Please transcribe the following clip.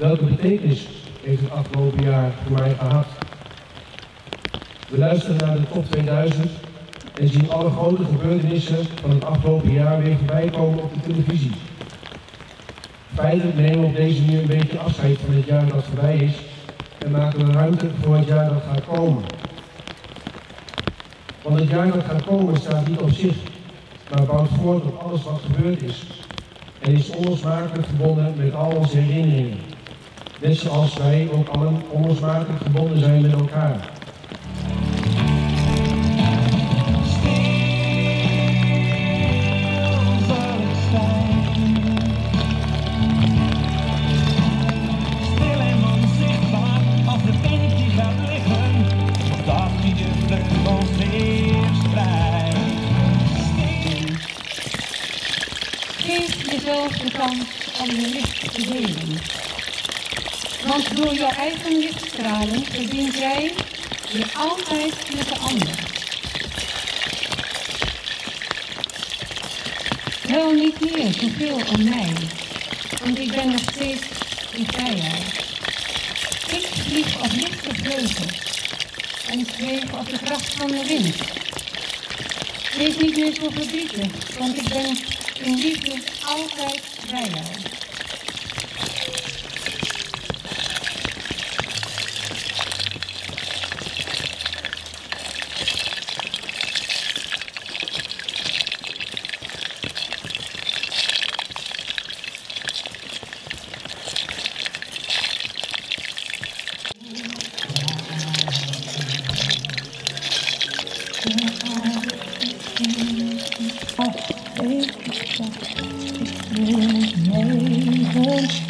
welke betekenis heeft het afgelopen jaar voor mij gehad? We luisteren naar de top 2000 en zien alle grote gebeurtenissen van het afgelopen jaar weer voorbij komen op de televisie. Feitelijk nemen we op deze manier een beetje afscheid van het jaar dat voorbij is en maken we ruimte voor het jaar dat gaat komen. Want het jaar dat gaat komen staat niet op zich, maar bouwt voort op alles wat gebeurd is en is onlosmakelijk verbonden met al onze herinneringen. Net zoals wij ook allen onlosmakelijk verbonden zijn met elkaar. Stil en onzichtbaar als de die gaat liggen, dat die de vleugels weer spreidt. Geef jezelf de kans om je licht te delen. Want door je eigen lichtstraling verbind jij je altijd met de ander. Wel niet meer zoveel om mij, want ik ben nog steeds in vrijheid. Ik vlieg op lichte vleugels en zweef op de kracht van de wind. Wees niet meer zo verdrietig, want ik ben in liefde altijd bij jou. Oh.